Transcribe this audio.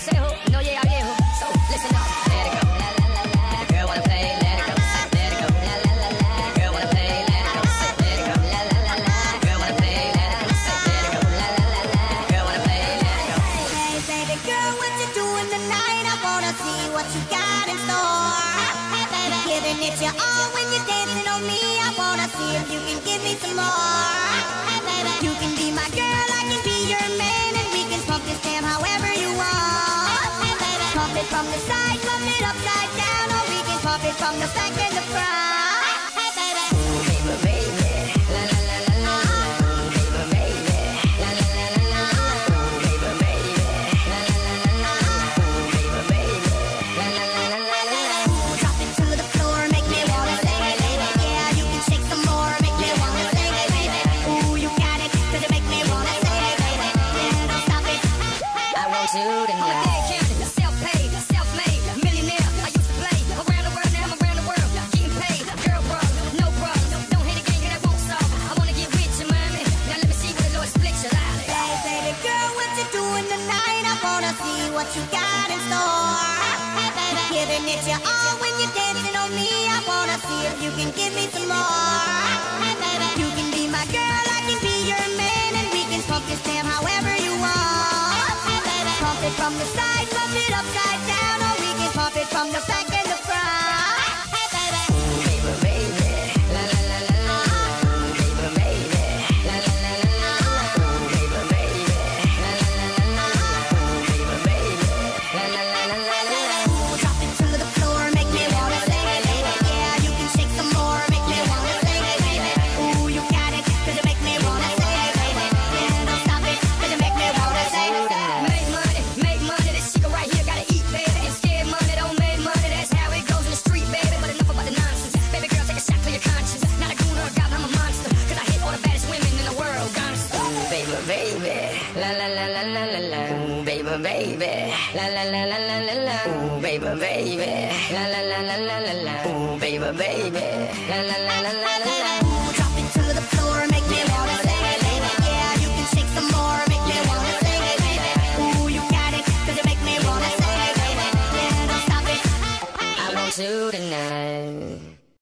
consejo, no llega viejo. So, listen up. Hey, baby girl, what you tonight? I wanna see what you got in store. Hey, baby, it your all when you're dancing on me. I wanna see if you can give me some more. Pump it from the side, pump it upside down, or we can pump it from the back and the front. Hey, baby. Baby, baby. La la la la la. Baby, baby. La la la la la. Baby, baby. La la la la la. Baby, baby. La la la la la. Drop it to the floor, make me wanna it, baby. Yeah, you can shake some more, make me wanna it, baby. Ooh, you got you make me wanna don't stop it. I want you Oh, what you got in store. Hey, baby, giving it your all when you're dancing on me. I wanna see if you can give me some more. Hey, baby, you can be my girl, I can be your man, and we can pump this jam however you want. Hey, baby, pump it from the Baby, la la la la la la la. Ooh, baby, baby, la la la la la la la. Ooh, baby, baby, la la la la la la la. Ooh, baby, baby, la la la